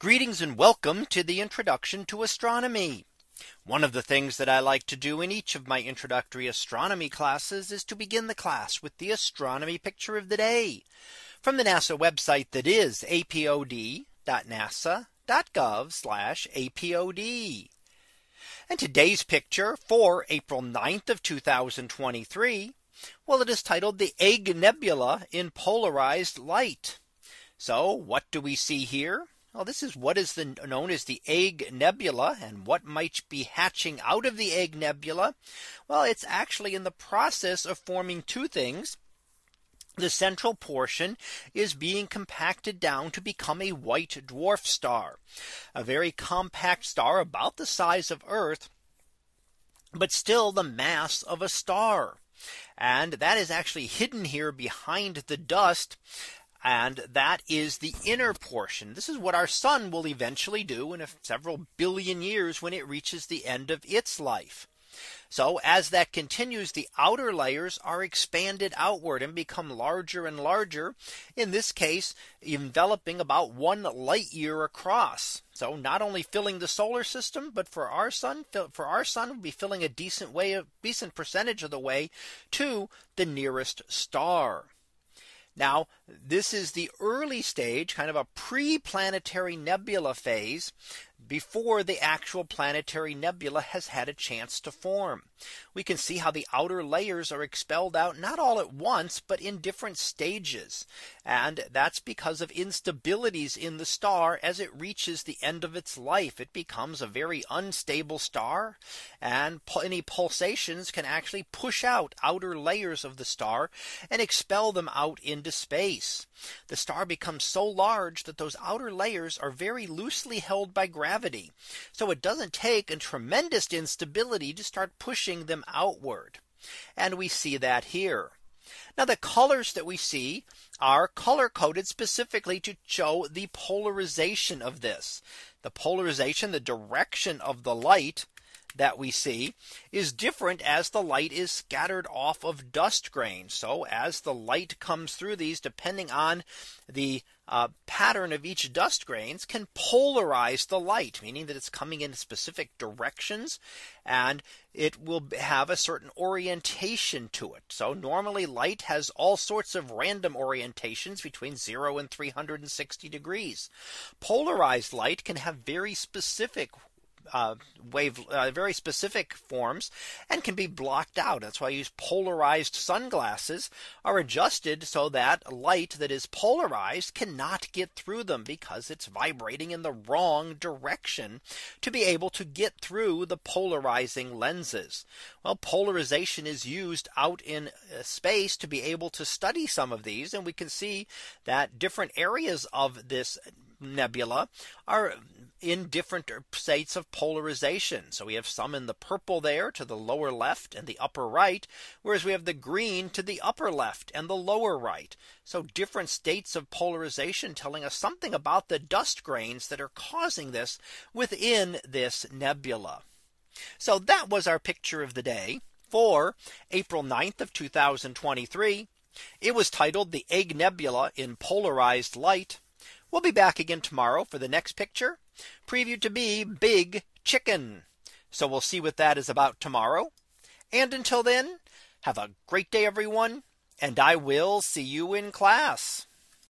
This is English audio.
Greetings and welcome to the introduction to astronomy. One of the things that I like to do in each of my introductory astronomy classes is to begin the class with the astronomy picture of the day from the NASA website that is apod.nasa.gov apod. And today's picture for April 9th of 2023. Well, it is titled the Egg Nebula in polarized light. So what do we see here? Well, this is what is the, known as the egg nebula and what might be hatching out of the egg nebula. Well, it's actually in the process of forming two things. The central portion is being compacted down to become a white dwarf star, a very compact star about the size of Earth, but still the mass of a star. And that is actually hidden here behind the dust and that is the inner portion. This is what our sun will eventually do in several billion years when it reaches the end of its life. So as that continues, the outer layers are expanded outward and become larger and larger. In this case, enveloping about one light year across. So not only filling the solar system, but for our sun, for our sun would be filling a decent way, a decent percentage of the way to the nearest star. Now this is the early stage kind of a pre-planetary nebula phase before the actual planetary nebula has had a chance to form. We can see how the outer layers are expelled out not all at once, but in different stages. And that's because of instabilities in the star as it reaches the end of its life. It becomes a very unstable star and any pulsations can actually push out outer layers of the star and expel them out into space. The star becomes so large that those outer layers are very loosely held by gravity. So it doesn't take a tremendous instability to start pushing them outward. And we see that here. Now the colors that we see are color coded specifically to show the polarization of this. The polarization, the direction of the light that we see is different as the light is scattered off of dust grains. So as the light comes through these, depending on the uh, pattern of each dust grains can polarize the light, meaning that it's coming in specific directions and it will have a certain orientation to it. So normally light has all sorts of random orientations between 0 and 360 degrees. Polarized light can have very specific uh, wave uh, very specific forms and can be blocked out. That's why I use polarized sunglasses are adjusted so that light that is polarized cannot get through them because it's vibrating in the wrong direction to be able to get through the polarizing lenses. Well, polarization is used out in uh, space to be able to study some of these. And we can see that different areas of this nebula are in different states of polarization. So we have some in the purple there to the lower left and the upper right, whereas we have the green to the upper left and the lower right. So different states of polarization telling us something about the dust grains that are causing this within this nebula. So that was our picture of the day for April 9th of 2023. It was titled the Egg Nebula in Polarized Light. We'll be back again tomorrow for the next picture previewed to be big chicken. So we'll see what that is about tomorrow. And until then, have a great day, everyone. And I will see you in class.